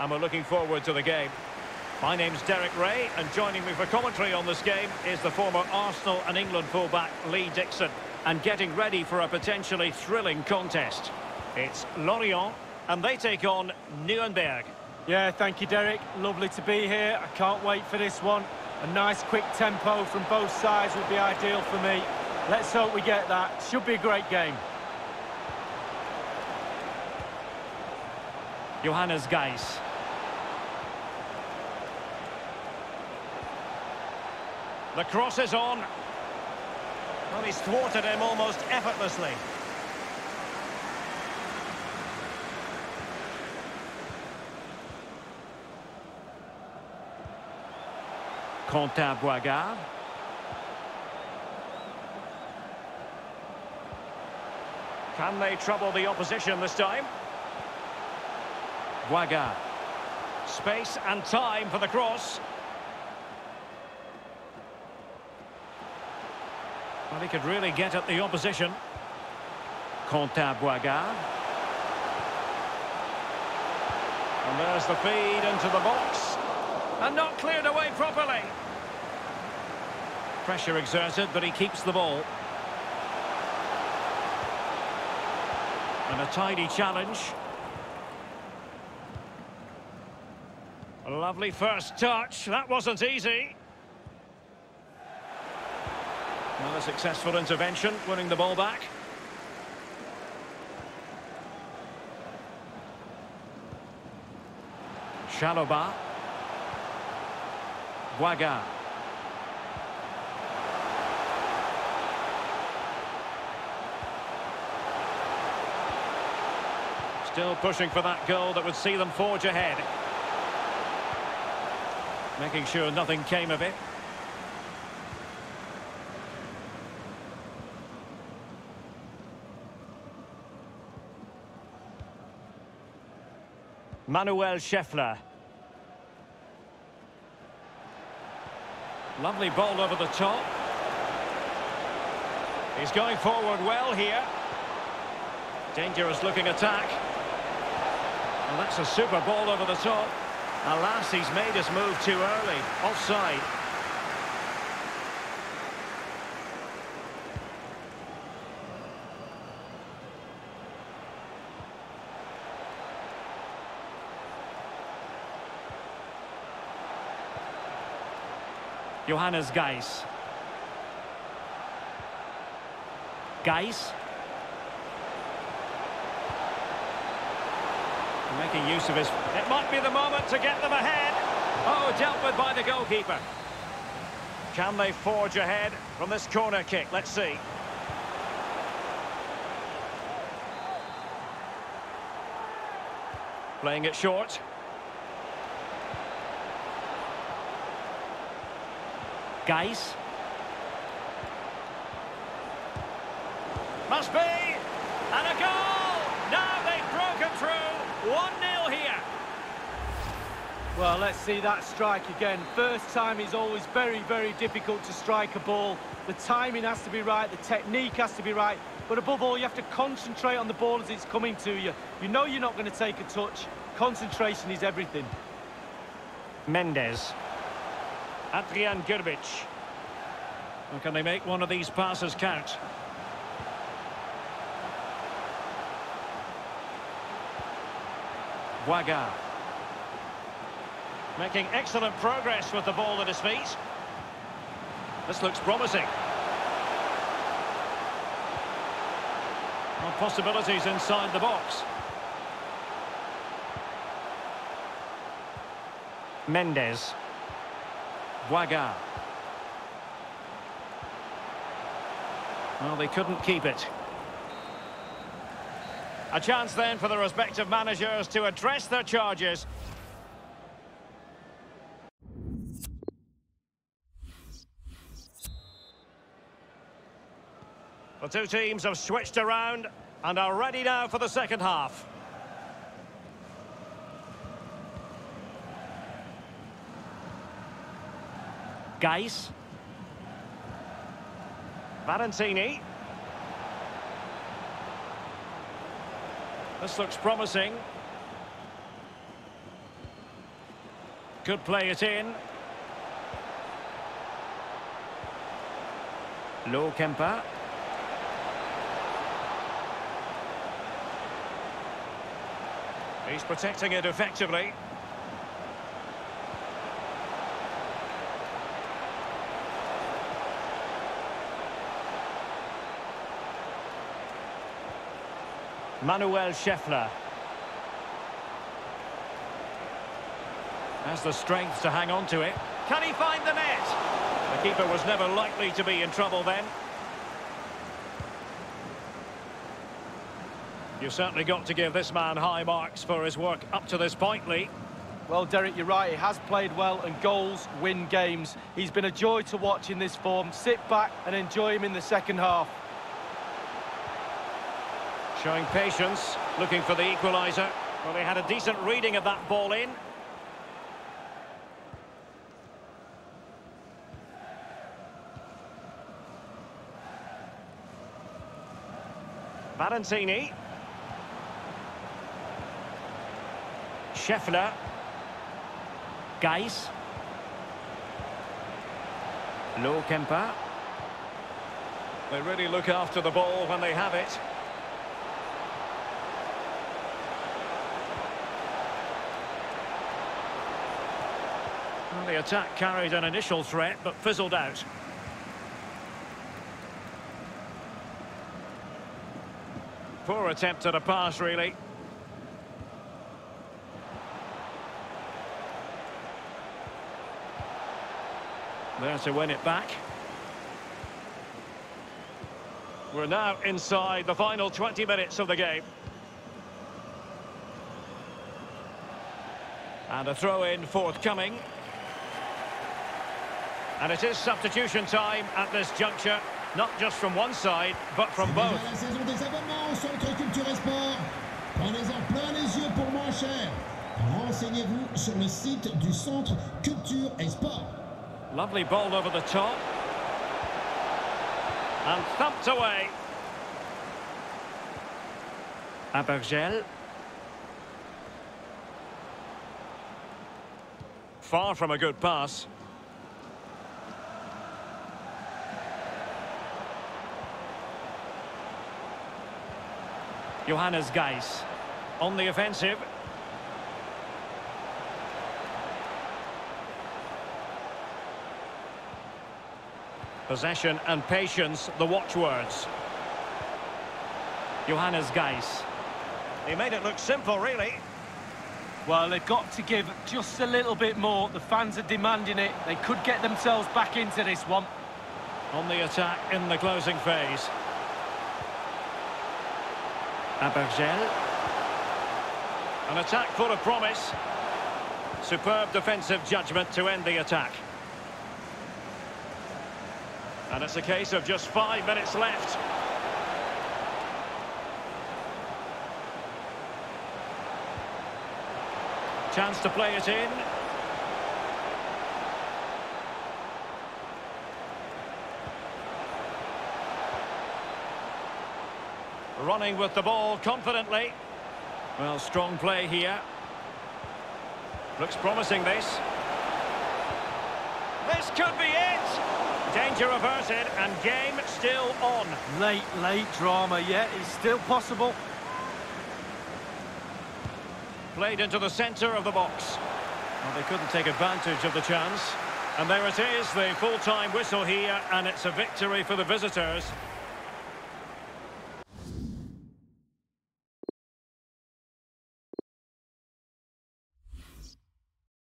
and we're looking forward to the game. My name's Derek Ray, and joining me for commentary on this game is the former Arsenal and England fullback Lee Dixon, and getting ready for a potentially thrilling contest. It's Lorient, and they take on Nuremberg. Yeah, thank you, Derek. Lovely to be here. I can't wait for this one. A nice quick tempo from both sides would be ideal for me. Let's hope we get that. Should be a great game. Johannes Geis. The cross is on. Well, he's thwarted him almost effortlessly. Quentin Boisgard. Can they trouble the opposition this time? Boisgard. Space and time for the cross. Well, he could really get at the opposition. Quentin Boisgard. And there's the feed into the box. And not cleared away properly. Pressure exerted, but he keeps the ball. And a tidy challenge. A lovely first touch. That wasn't easy. Well, a successful intervention, winning the ball back. Chalobah. Boisgard. Still pushing for that goal that would see them forge ahead. Making sure nothing came of it. Manuel Schäffler. Lovely ball over the top. He's going forward well here. Dangerous looking attack. Well, that's a super ball over the top. Alas, he's made his move too early. Offside. Johannes Geis. Geis. Making use of his... It might be the moment to get them ahead. Oh, dealt with by the goalkeeper. Can they forge ahead from this corner kick? Let's see. Playing it short. Geis. Must be! And a goal! Now they've broken through. 1-0 here. Well, let's see that strike again. First time is always very, very difficult to strike a ball. The timing has to be right, the technique has to be right, but above all, you have to concentrate on the ball as it's coming to you. You know you're not going to take a touch. Concentration is everything. Mendes. Adrian Grbic. And can they make one of these passes count? Boisgard. Making excellent progress with the ball at his feet. This looks promising. Well, possibilities inside the box. Mendes. Boisgard. Well, they couldn't keep it. A chance then for the respective managers to address their charges. The two teams have switched around and are ready now for the second half. Geis. Valentini. This looks promising. Could play it in. Low Kemper. He's protecting it effectively. Manuel Schäffler. Has the strength to hang on to it. Can he find the net? The keeper was never likely to be in trouble then. You've certainly got to give this man high marks for his work up to this point, Lee. Well, Derek, you're right. He has played well, and goals win games. He's been a joy to watch in this form. Sit back and enjoy him in the second half. Showing patience, looking for the equaliser. Well, they had a decent reading of that ball in. Valentini. Schäffler. Geis. Low Kemper. They really look after the ball when they have it. The attack carried an initial threat, but fizzled out. Poor attempt at a pass, really. There to win it back. We're now inside the final 20 minutes of the game. And a throw-in forthcoming. And it is substitution time at this juncture, not just from one side, but from both. La saison des abonnements au Centre Culture et Sport. Prenez-en plein les yeux pour moins cher. Renseignez-vous sur le site du Centre Culture et Sport. Lovely ball over the top. And thumped away. Abergel. Far from a good pass. Johannes Geis on the offensive. Possession and patience, the watchwords. Johannes Geis. He made it look simple, really. Well, they've got to give just a little bit more. The fans are demanding it. They could get themselves back into this one. On the attack in the closing phase. Abergel. An attack full of promise. Superb defensive judgment to end the attack. And it's a case of just five minutes left. Chance to play it in. Running with the ball confidently. Well, strong play here. Looks promising, this. This could be it! Danger averted and game still on. Late, late drama, yet it's still possible. Played into the centre of the box. Well, they couldn't take advantage of the chance. And there it is, the full-time whistle here, and it's a victory for the visitors.